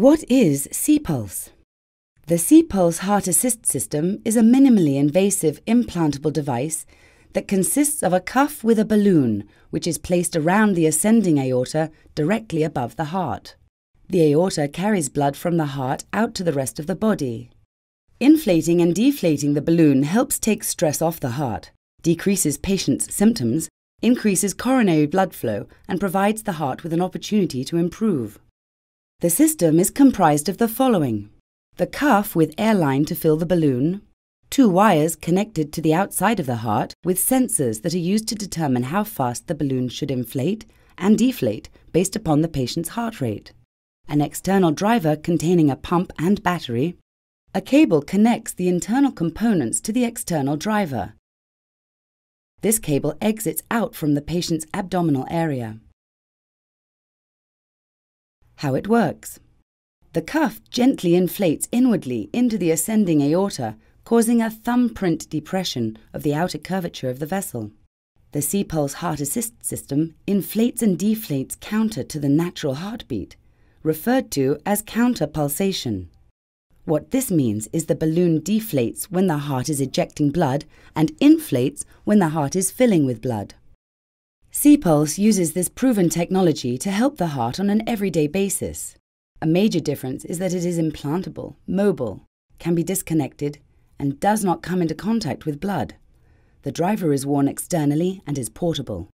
What is C-Pulse? The C-Pulse Heart Assist System is a minimally invasive implantable device that consists of a cuff with a balloon which is placed around the ascending aorta directly above the heart. The aorta carries blood from the heart out to the rest of the body. Inflating and deflating the balloon helps take stress off the heart, decreases patient's symptoms, increases coronary blood flow, and provides the heart with an opportunity to improve. The system is comprised of the following the cuff with airline to fill the balloon, two wires connected to the outside of the heart with sensors that are used to determine how fast the balloon should inflate and deflate based upon the patient's heart rate, an external driver containing a pump and battery, a cable connects the internal components to the external driver. This cable exits out from the patient's abdominal area. How it works. The cuff gently inflates inwardly into the ascending aorta, causing a thumbprint depression of the outer curvature of the vessel. The C-Pulse Heart Assist system inflates and deflates counter to the natural heartbeat, referred to as counter pulsation. What this means is the balloon deflates when the heart is ejecting blood and inflates when the heart is filling with blood. C-Pulse uses this proven technology to help the heart on an everyday basis. A major difference is that it is implantable, mobile, can be disconnected, and does not come into contact with blood. The driver is worn externally and is portable.